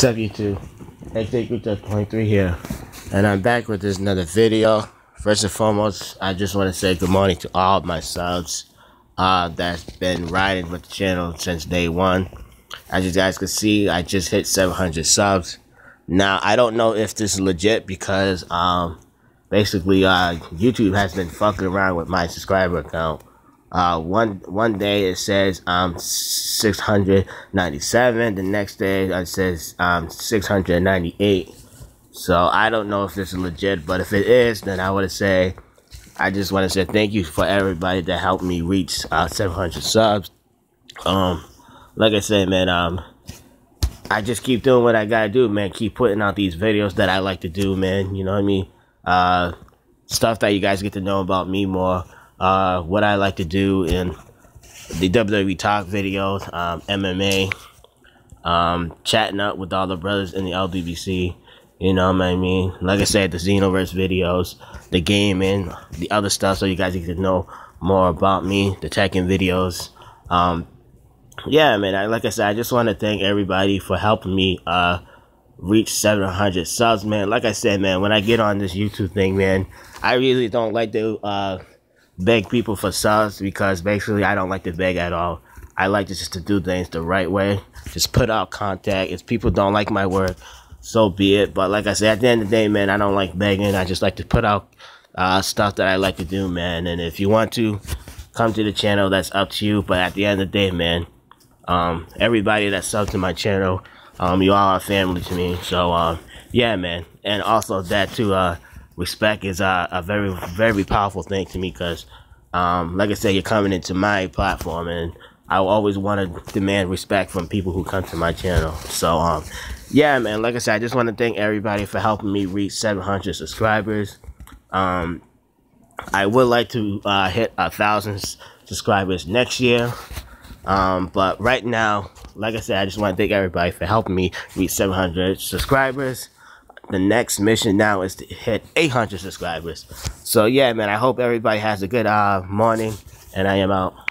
What's up YouTube? XA23 here. And I'm back with this another video. First and foremost, I just want to say good morning to all of my subs uh, that's been riding with the channel since day one. As you guys can see, I just hit 700 subs. Now, I don't know if this is legit because um, basically uh, YouTube has been fucking around with my subscriber account. Uh, one one day it says um 697. The next day it says um 698. So I don't know if this is legit, but if it is, then I would say I just want to say thank you for everybody that helped me reach uh 700 subs. Um, like I said, man, um, I just keep doing what I gotta do, man. Keep putting out these videos that I like to do, man. You know what I mean? Uh, stuff that you guys get to know about me more uh, what I like to do in the WWE Talk videos, um, MMA, um, chatting up with all the brothers in the LWBC. You know what I mean? Like I said, the Xenoverse videos, the gaming, the other stuff, so you guys get to know more about me, the Tekken videos. Um, yeah, man. I, like I said, I just want to thank everybody for helping me uh, reach 700 subs, man. Like I said, man, when I get on this YouTube thing, man, I really don't like to uh, beg people for subs because basically I don't like to beg at all. I like to just to do things the right way. Just put out contact. If people don't like my work, so be it. But like I said, at the end of the day, man, I don't like begging. I just like to put out uh, stuff that I like to do, man. And if you want to come to the channel, that's up to you. But at the end of the day, man, um, everybody that's sub to my channel, um, you all are family to me. So, um, yeah, man. And also that too, uh, respect is a, a very, very powerful thing to me because, um, like I said, you're coming into my platform and I always want to demand respect from people who come to my channel. So, um, yeah, man, like I said, I just want to thank everybody for helping me reach 700 subscribers. Um, I would like to uh, hit a thousand subscribers next year. Um, but right now, like I said, I just want to thank everybody for helping me reach 700 subscribers the next mission now is to hit 800 subscribers. So yeah, man, I hope everybody has a good uh, morning, and I am out.